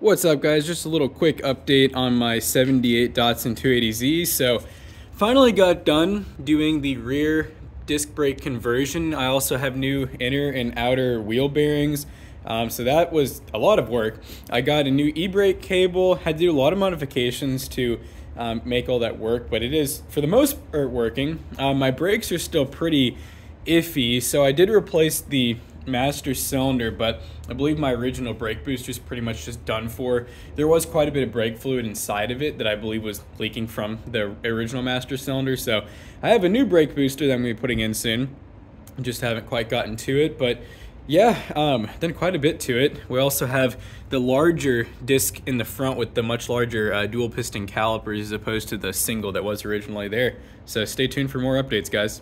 What's up guys, just a little quick update on my 78 Datsun 280Z. So finally got done doing the rear disc brake conversion. I also have new inner and outer wheel bearings. Um, so that was a lot of work. I got a new e-brake cable, had to do a lot of modifications to um, make all that work, but it is for the most part working. Um, my brakes are still pretty iffy, so I did replace the master cylinder, but I believe my original brake booster is pretty much just done for. There was quite a bit of brake fluid inside of it that I believe was leaking from the original master cylinder. So I have a new brake booster that I'm going to be putting in soon. Just haven't quite gotten to it, but yeah, um, done quite a bit to it. We also have the larger disc in the front with the much larger uh, dual piston calipers as opposed to the single that was originally there. So stay tuned for more updates, guys.